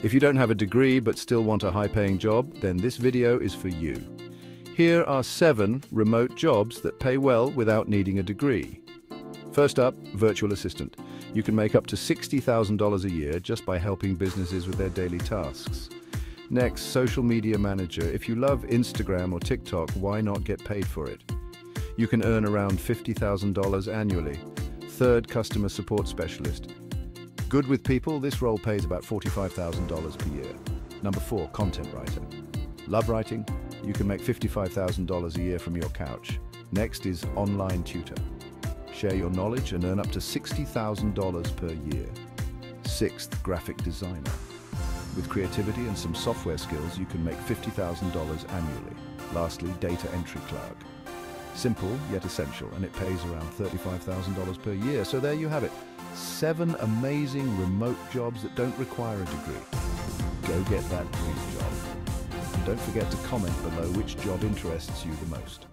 If you don't have a degree but still want a high-paying job, then this video is for you. Here are seven remote jobs that pay well without needing a degree. First up, virtual assistant. You can make up to $60,000 a year just by helping businesses with their daily tasks. Next, social media manager. If you love Instagram or TikTok, why not get paid for it? You can earn around $50,000 annually. Third, customer support specialist. Good with people, this role pays about $45,000 per year. Number four, content writer. Love writing? You can make $55,000 a year from your couch. Next is online tutor. Share your knowledge and earn up to $60,000 per year. Sixth, graphic designer. With creativity and some software skills, you can make $50,000 annually. Lastly, data entry clerk. Simple, yet essential, and it pays around $35,000 per year. So there you have it. Seven amazing remote jobs that don't require a degree. Go get that dream job. And don't forget to comment below which job interests you the most.